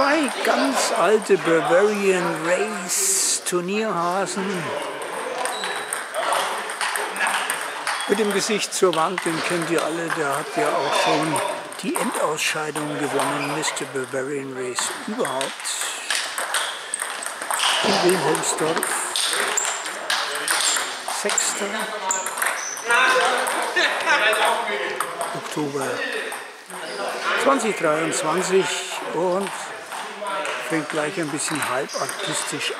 Zwei ganz alte Bavarian Race Turnierhasen mit dem Gesicht zur Wand, den kennt ihr alle, der hat ja auch schon die Endausscheidung gewonnen, Mr. Bavarian Race überhaupt in Wilhelmsdorf. Sechster Oktober 2023 und fängt gleich ein bisschen halb artistisch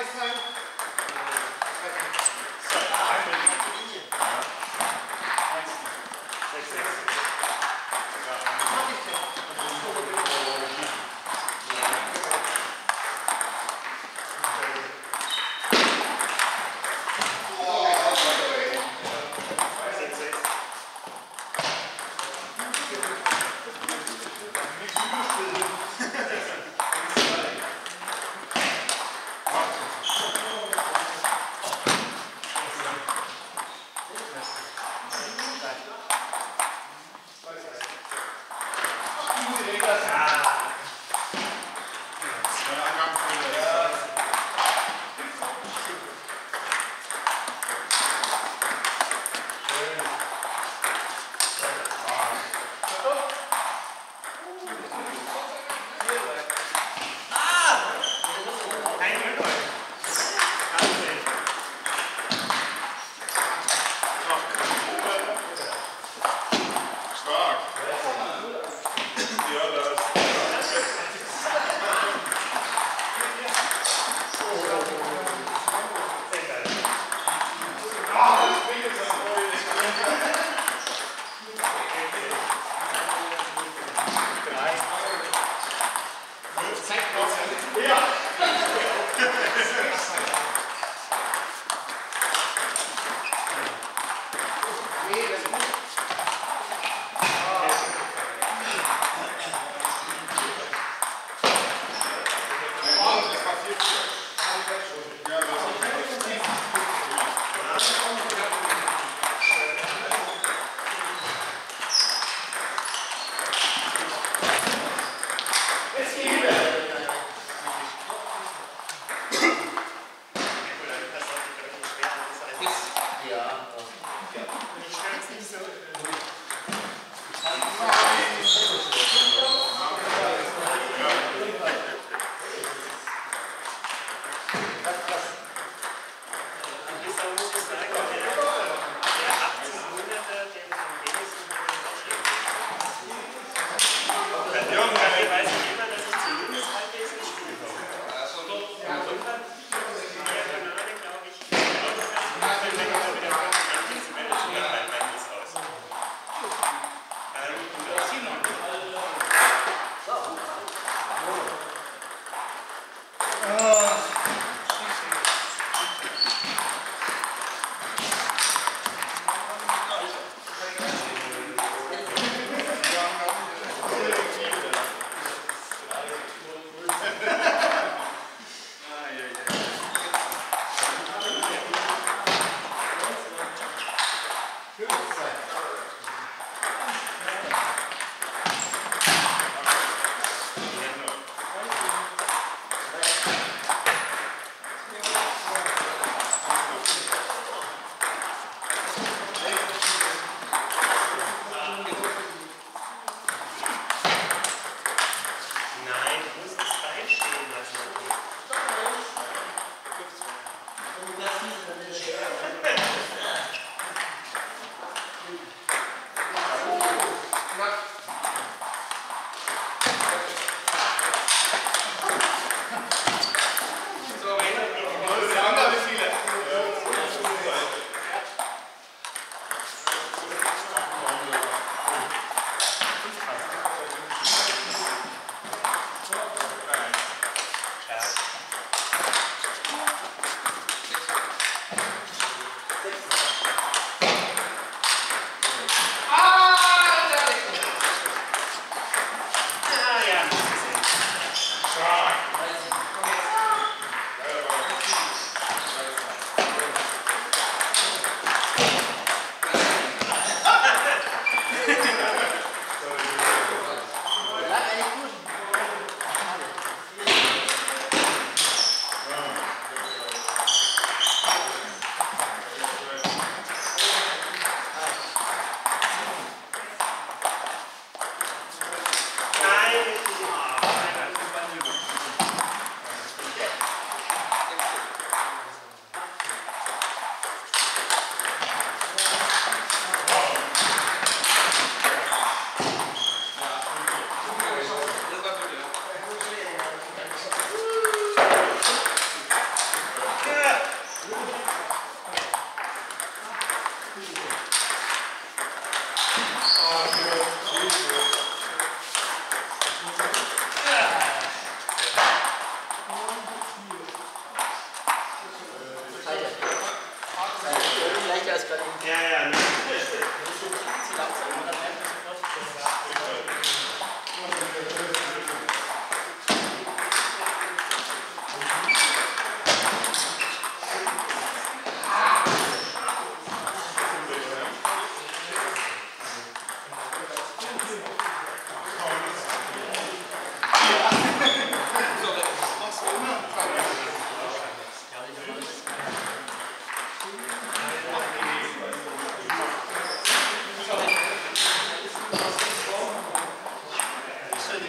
Iceland.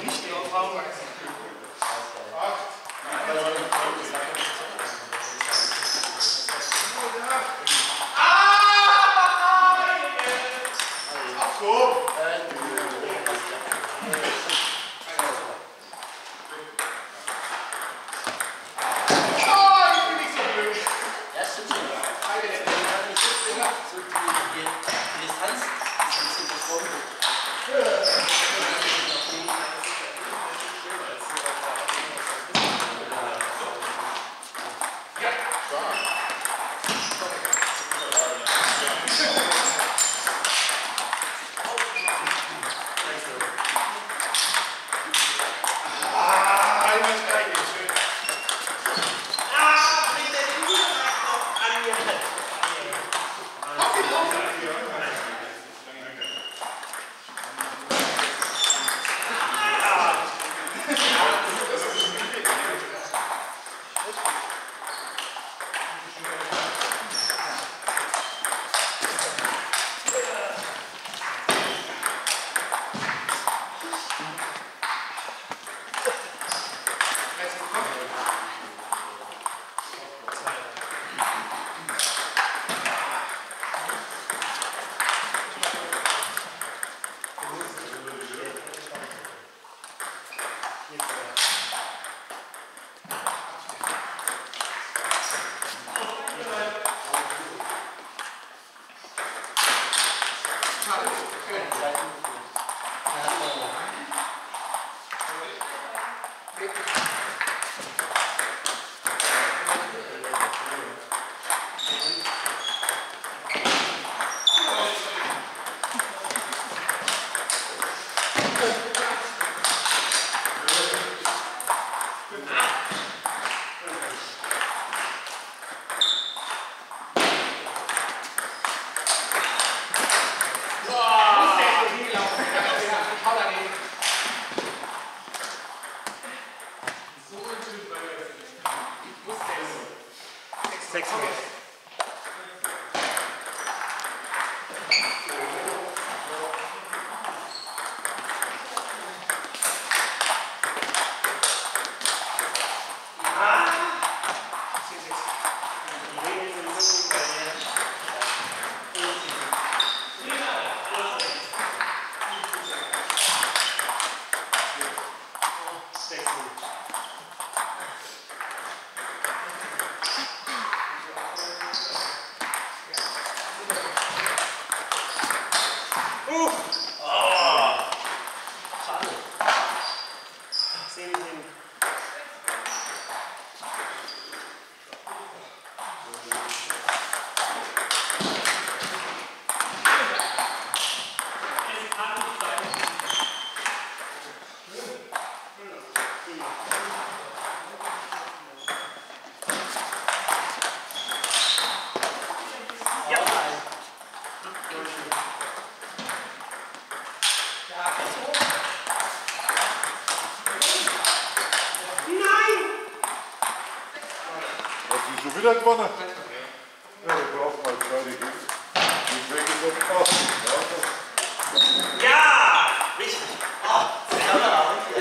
Ah, Socorro! Wieso wieder gewonnen? Ja, wir brauchen mal zwei Gegner. Die Weg ist auf Ja, richtig. Oh, sehr